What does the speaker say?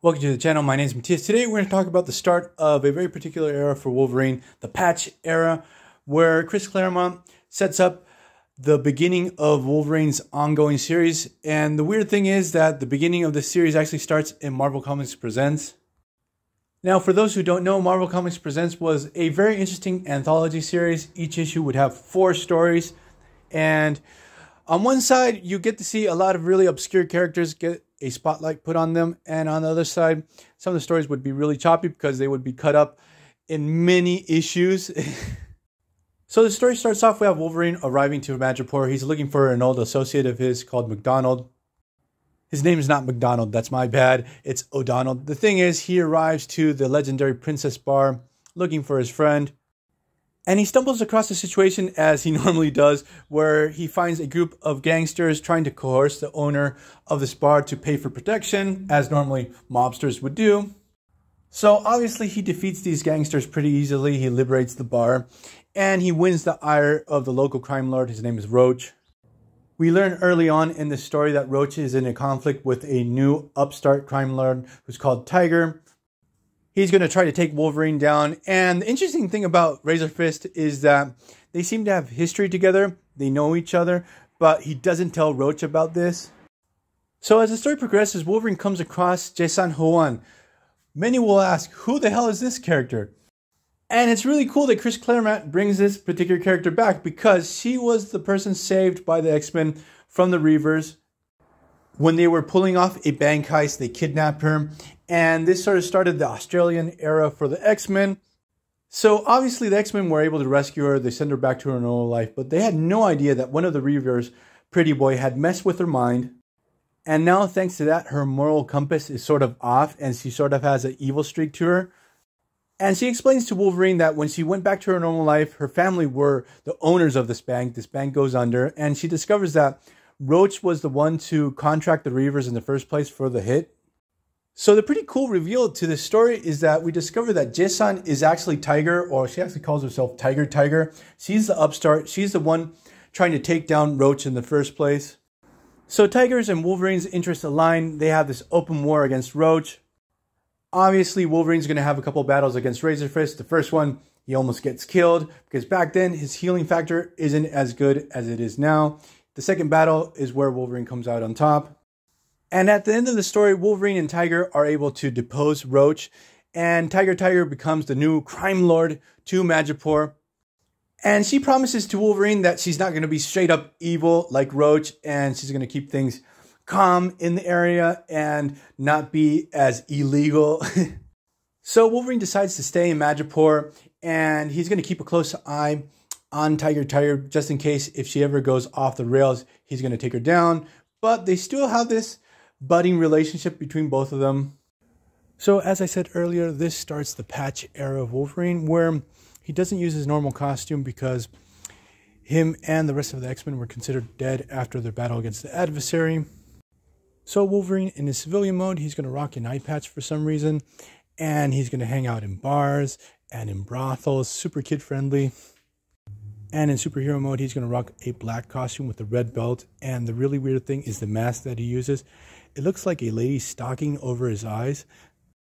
Welcome to the channel. My name is Matthias. Today we're going to talk about the start of a very particular era for Wolverine, the Patch era, where Chris Claremont sets up the beginning of Wolverine's ongoing series. And the weird thing is that the beginning of the series actually starts in Marvel Comics Presents. Now, for those who don't know, Marvel Comics Presents was a very interesting anthology series. Each issue would have four stories. And on one side, you get to see a lot of really obscure characters get a spotlight put on them. And on the other side, some of the stories would be really choppy because they would be cut up in many issues. so the story starts off, we have Wolverine arriving to Madripoor. He's looking for an old associate of his called McDonald. His name is not McDonald, that's my bad. It's O'Donnell. The thing is, he arrives to the legendary Princess Bar looking for his friend. And he stumbles across a situation, as he normally does, where he finds a group of gangsters trying to coerce the owner of this bar to pay for protection, as normally mobsters would do. So obviously, he defeats these gangsters pretty easily. He liberates the bar, and he wins the ire of the local crime lord. His name is Roach. We learn early on in the story that Roach is in a conflict with a new upstart crime lord who's called Tiger. He's going to try to take Wolverine down. And the interesting thing about Razorfist is that they seem to have history together. They know each other, but he doesn't tell Roach about this. So as the story progresses, Wolverine comes across Jessan Hoan. Many will ask, who the hell is this character? And it's really cool that Chris Claremont brings this particular character back because she was the person saved by the X Men from the Reavers. When they were pulling off a bank heist, they kidnapped her. And this sort of started the Australian era for the X Men. So obviously, the X Men were able to rescue her. They sent her back to her normal life. But they had no idea that one of the Reavers, Pretty Boy, had messed with her mind. And now, thanks to that, her moral compass is sort of off and she sort of has an evil streak to her. And she explains to Wolverine that when she went back to her normal life, her family were the owners of this bank. This bank goes under, and she discovers that Roach was the one to contract the Reavers in the first place for the hit. So the pretty cool reveal to this story is that we discover that Jessan is actually Tiger, or she actually calls herself Tiger Tiger. She's the upstart. She's the one trying to take down Roach in the first place. So Tiger's and Wolverine's interests align. They have this open war against Roach. Obviously, Wolverine's going to have a couple battles against Razorfist. The first one, he almost gets killed because back then his healing factor isn't as good as it is now. The second battle is where Wolverine comes out on top. And at the end of the story, Wolverine and Tiger are able to depose Roach, and Tiger Tiger becomes the new crime lord to Madripoor. And she promises to Wolverine that she's not going to be straight up evil like Roach, and she's going to keep things calm in the area and not be as illegal. so Wolverine decides to stay in Madripoor and he's going to keep a close eye on Tiger Tiger just in case if she ever goes off the rails, he's going to take her down. But they still have this budding relationship between both of them. So, as I said earlier, this starts the patch era of Wolverine where he doesn't use his normal costume because him and the rest of the X Men were considered dead after their battle against the adversary. So Wolverine in his civilian mode, he's going to rock an eye patch for some reason, and he's going to hang out in bars and in brothels, super kid friendly. And in superhero mode, he's going to rock a black costume with a red belt. And the really weird thing is the mask that he uses. It looks like a lady's stocking over his eyes.